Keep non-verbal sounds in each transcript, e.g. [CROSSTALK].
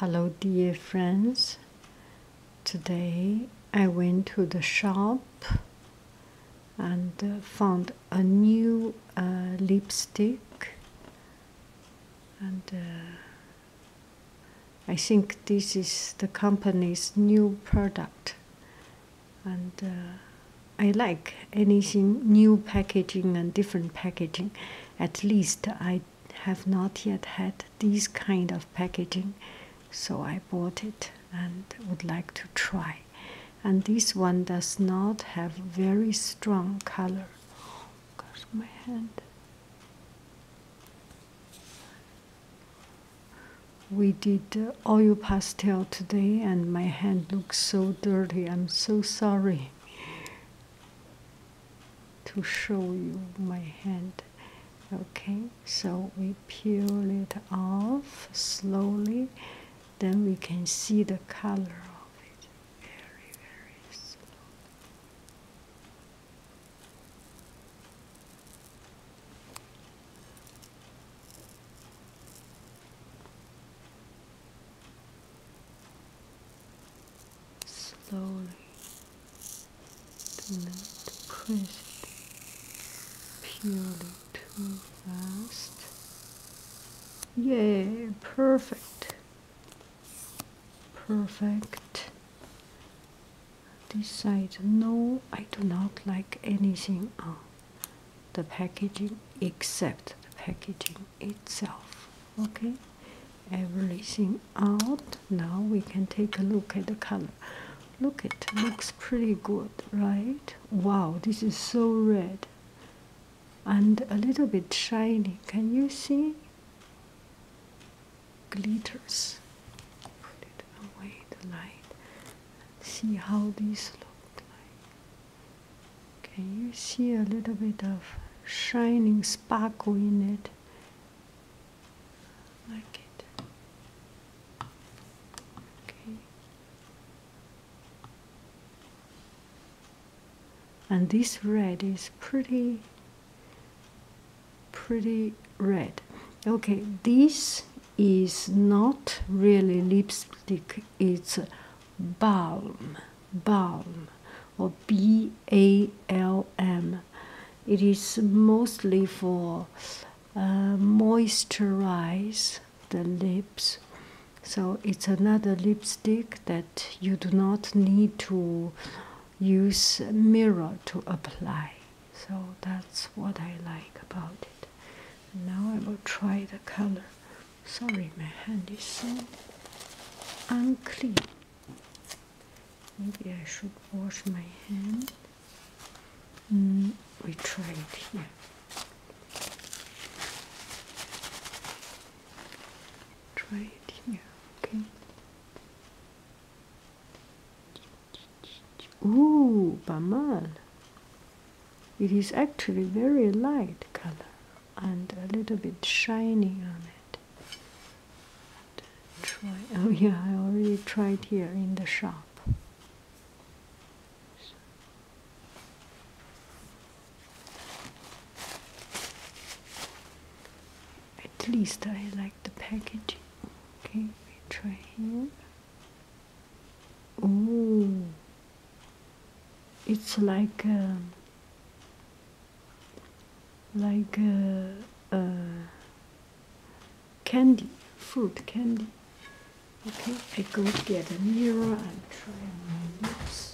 Hello, dear friends. Today I went to the shop and uh, found a new uh, lipstick, and uh, I think this is the company's new product. And I like anything new packaging and different packaging. At least I have not yet had this kind of packaging, so I bought it and would like to try. And this one does not have very strong color. Oh, gosh, my hand. We did uh, oil pastel today, and my hand looks so dirty. I'm so sorry to show you my hand. Okay, so we peel it off slowly, then we can see the color of it very, very slowly. Slowly, do not press it purely too fast. Yay, perfect. Perfect. This side, no, I do not like anything on the packaging except the packaging itself. Okay, everything out. Now we can take a look at the color. Look, it looks pretty good, right? Wow, this is so red and a little bit shiny. Can you see? Glitters. Put it away the light. See how these look like. okay you see a little bit of shining sparkle in it? Like it. Okay. And this red is pretty pretty red. Okay, this is not really lipstick, it's balm, balm, or B A L M. It is mostly for uh, moisturize the lips. So it's another lipstick that you do not need to use mirror to apply. So that's what I like about it. Now I will try the color. Sorry, my hand is so unclean. Maybe I should wash my hand. Mm, we try it here. Try it here, okay? Ooh, Bamal. It is actually very light color and a little bit shiny on it. Oh yeah, I already tried here in the shop. At least I like the packaging. Okay, we try here. Oh, it's like. Um, like a, uh, candy, fruit candy. Okay, I go get a mirror and try my lips.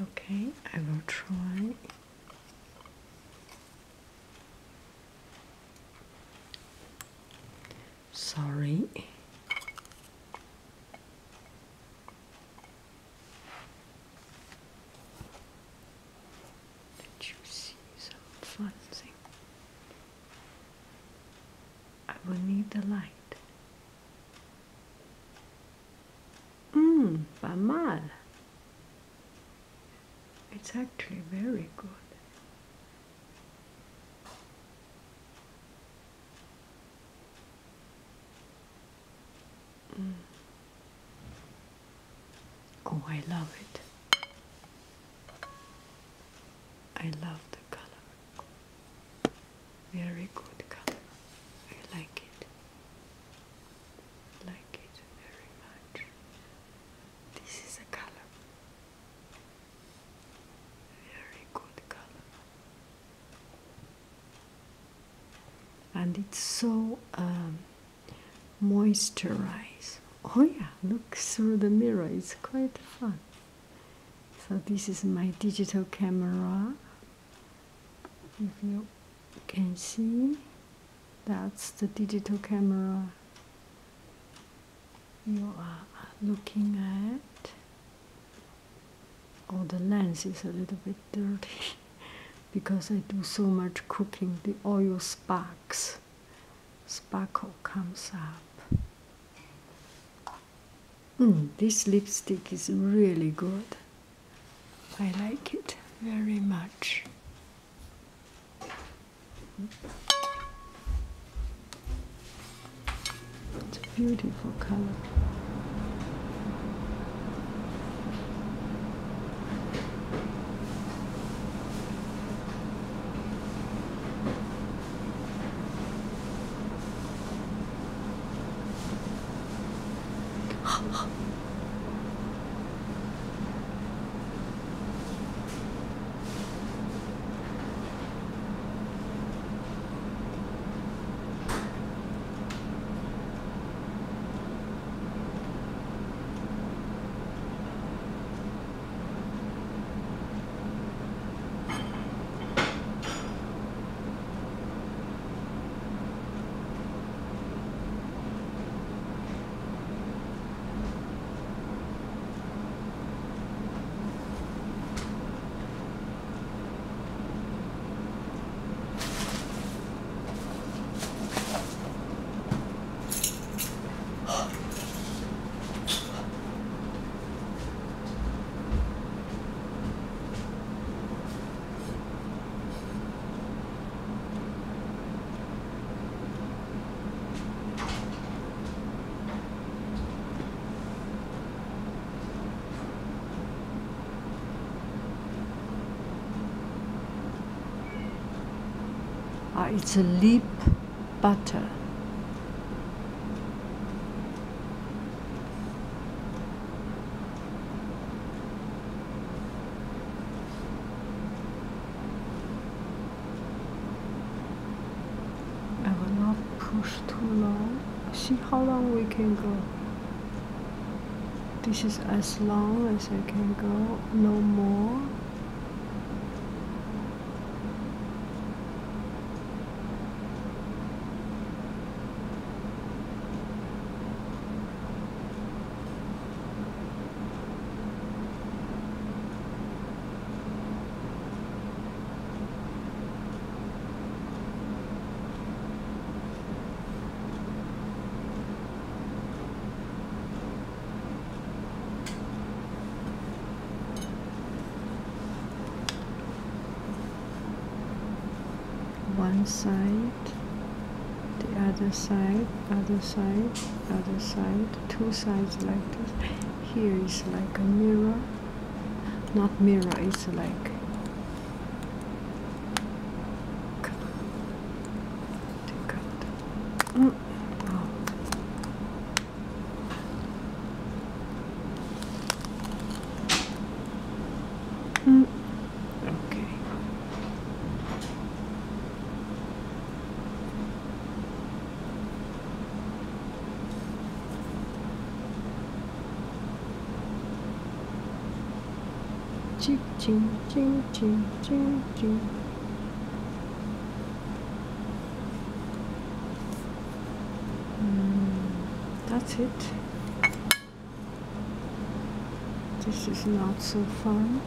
Okay, I will try. Sorry. Did you see some fun thing? we need the light. Mmm, Bamal. It's actually very good. Mm. Oh, I love it. I love the color. Very good color. I like it. Like it very much. This is a color. Very good color. And it's so um, moisturized. Oh yeah, look through the mirror. It's quite fun. So this is my digital camera. If you can see, that's the digital camera you are looking at. Oh, the lens is a little bit dirty [LAUGHS] because I do so much cooking. The oil sparks, sparkle comes up. Mm, this lipstick is really good. I like it very much. It's a beautiful color. It's a lip butter. I will not push too long. See how long we can go. This is as long as I can go, no more. One side, the other side, other side, other side, two sides like this. Here is like a mirror, not mirror, it's like. Ching, ching, ching, ching, ching, ching. That's it. This is not so fun.